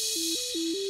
Música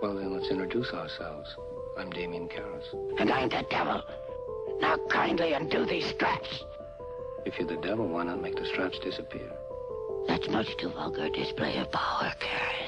then let's introduce ourselves. I'm Damien Karras. And I'm the devil. Now kindly undo these straps. If you're the devil, why not make the straps disappear? That's much too vulgar a display of power, Karras.